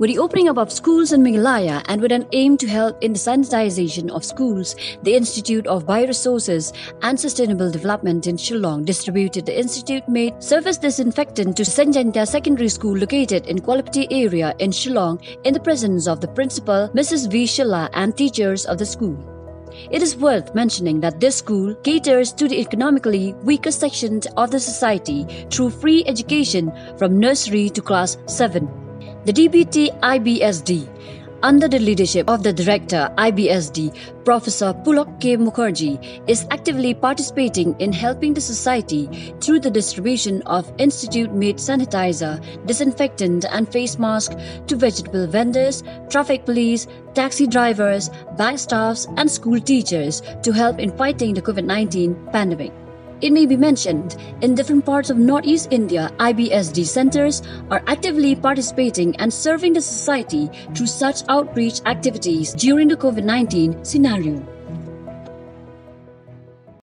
With the opening up of schools in Meghalaya and with an aim to help in the sanitization of schools, the Institute of Bioresources and Sustainable Development in Shillong distributed the institute-made surface disinfectant to St. Jaintia Secondary School located in Kualapati area in Shillong in the presence of the principal, Mrs. V. Shilla and teachers of the school. It is worth mentioning that this school caters to the economically weaker sections of the society through free education from nursery to class 7. The DBT IBSD under the leadership of the director IBSD, Professor Pulok K. Mukherjee, is actively participating in helping the society through the distribution of institute-made sanitizer, disinfectant and face mask to vegetable vendors, traffic police, taxi drivers, bank staffs and school teachers to help in fighting the COVID-19 pandemic. It may be mentioned, in different parts of Northeast India, IBSD centers are actively participating and serving the society through such outreach activities during the COVID 19 scenario.